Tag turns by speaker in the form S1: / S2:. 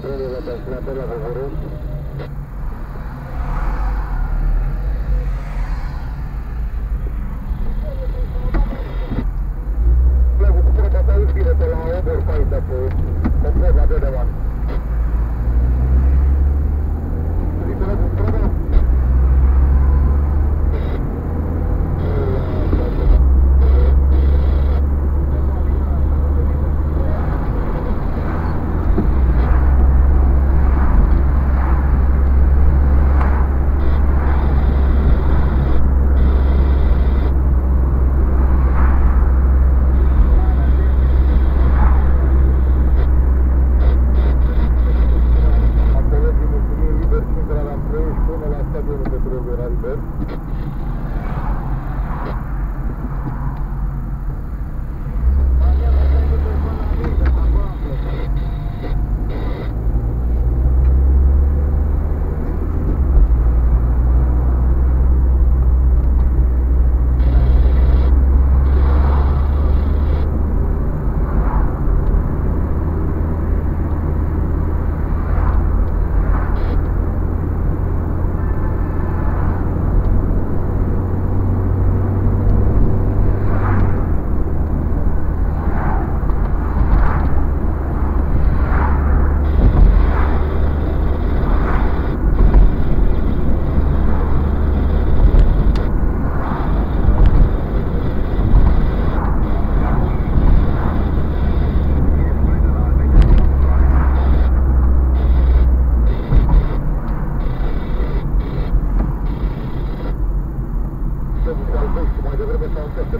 S1: de examen dacă ceva controle la transpirator la Vovorul. Cu putere pe asta bine pe la overfight pe complet la DD1. Litere там как-то